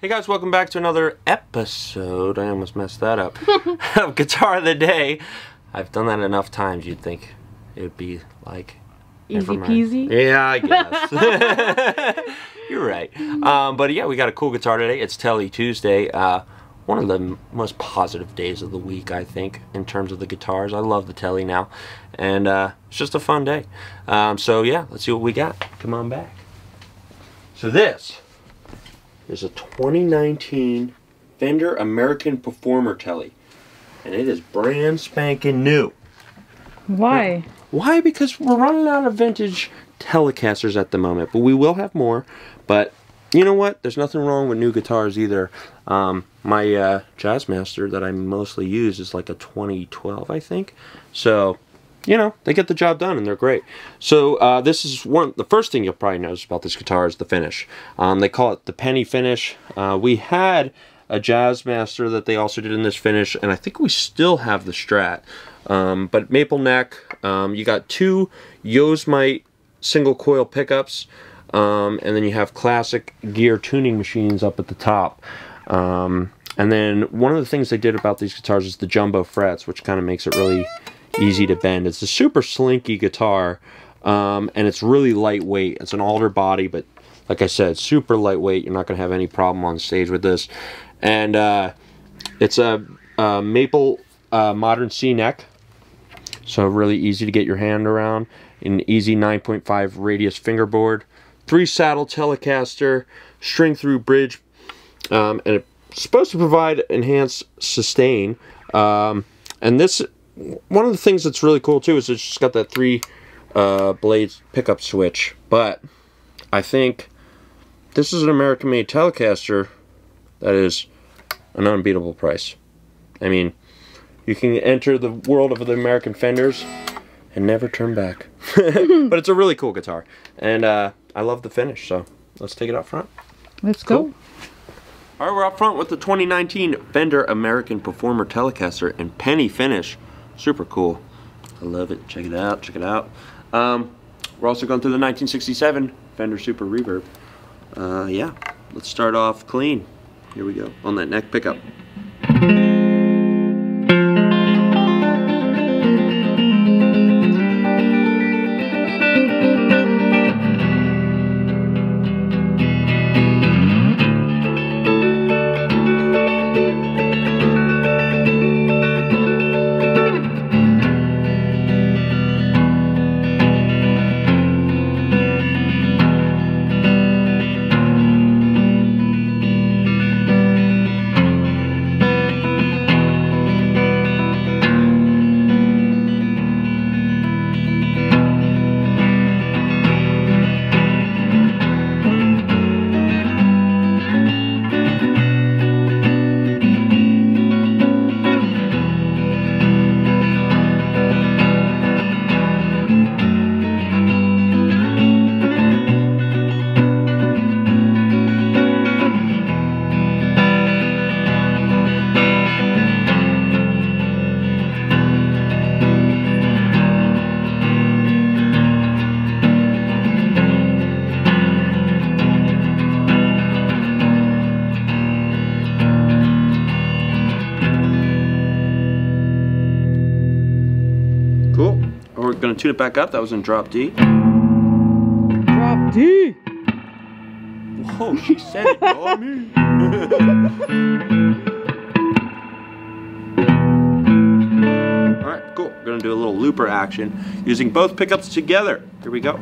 Hey guys, welcome back to another episode. I almost messed that up. of Guitar of the Day. I've done that enough times, you'd think it would be like. Easy peasy? Yeah, I guess. You're right. Um, but yeah, we got a cool guitar today. It's Tele Tuesday. Uh, one of the most positive days of the week, I think, in terms of the guitars. I love the Tele now. And uh, it's just a fun day. Um, so yeah, let's see what we got. Come on back. So this is a 2019 Fender American Performer Tele. And it is brand spanking new. Why? Why? Because we're running out of vintage Telecasters at the moment, but we will have more. But you know what? There's nothing wrong with new guitars either. Um, my uh, Jazzmaster that I mostly use is like a 2012, I think. So you know, they get the job done and they're great. So uh, this is one, the first thing you'll probably notice about this guitar is the finish. Um, they call it the penny finish. Uh, we had a Jazzmaster that they also did in this finish, and I think we still have the Strat. Um, but maple neck, um, you got two Yosemite single coil pickups, um, and then you have classic gear tuning machines up at the top. Um, and then one of the things they did about these guitars is the jumbo frets, which kind of makes it really easy to bend. It's a super slinky guitar, um, and it's really lightweight. It's an alder body, but like I said, super lightweight. You're not going to have any problem on stage with this. And uh, it's a, a maple uh, modern C neck, so really easy to get your hand around. An easy 9.5 radius fingerboard, three saddle Telecaster, string through bridge, um, and it's supposed to provide enhanced sustain. Um, and this one of the things that's really cool too is it's just got that three uh, blades pickup switch. But I think this is an American-made Telecaster that is an unbeatable price. I mean, you can enter the world of the American Fenders and never turn back. but it's a really cool guitar, and uh, I love the finish. So let's take it out front. Let's cool. go. All right, we're up front with the 2019 Fender American Performer Telecaster in penny finish super cool. I love it. Check it out. Check it out. Um, we're also going through the 1967 Fender Super Reverb. Uh, yeah, let's start off clean. Here we go on that neck pickup. Going to tune it back up. That was in drop D. Drop D. Whoa, she said it, not me. Alright, cool. We're going to do a little looper action using both pickups together. Here we go.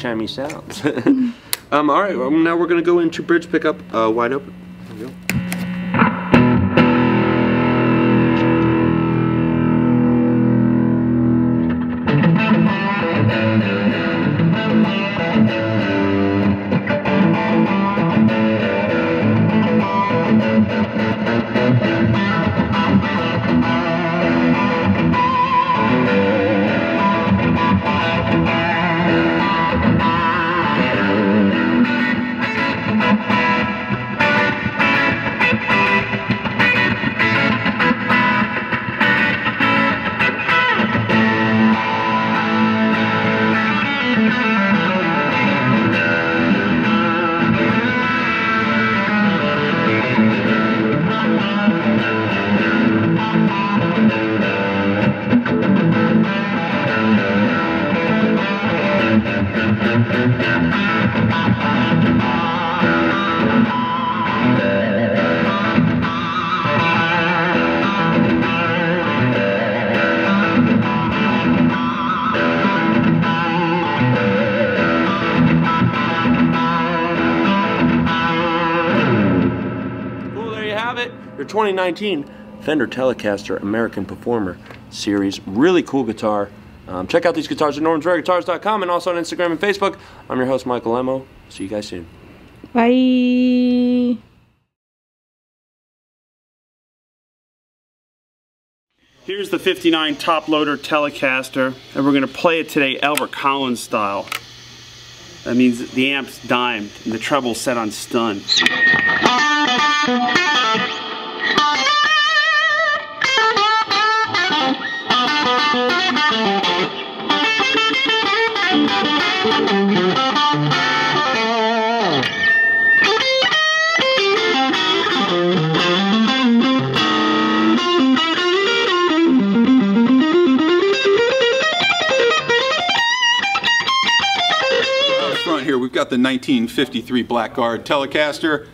Chimey sounds. um, all right, well, now we're gonna go into bridge pickup uh, wide open. Your 2019 Fender Telecaster American Performer Series. Really cool guitar. Um, check out these guitars at normansrareguitars.com and also on Instagram and Facebook. I'm your host, Michael Lemmo. See you guys soon. Bye. Here's the 59 top loader Telecaster, and we're going to play it today Albert Collins style. That means the amp's dimed and the treble set on stun. Here, we've got the 1953 Blackguard Telecaster.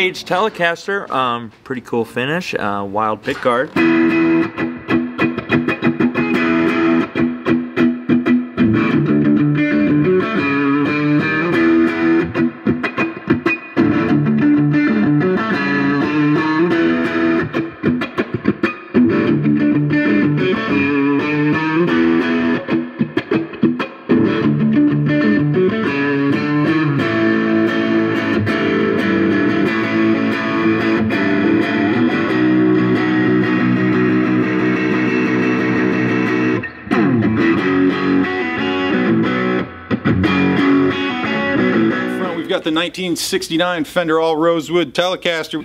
Page Telecaster, um, pretty cool finish, uh, wild pick got the 1969 Fender All Rosewood Telecaster.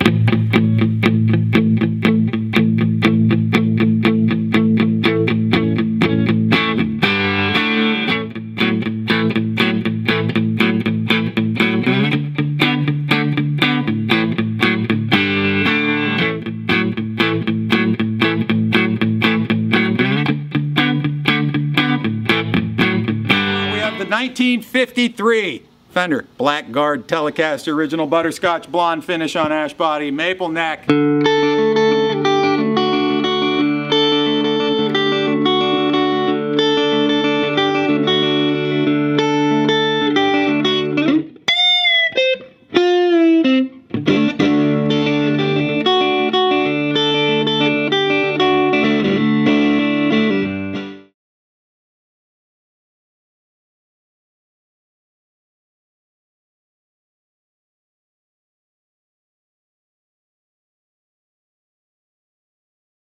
We have the 1953 Fender Blackguard Telecaster, original butterscotch blonde finish on ash body, maple neck.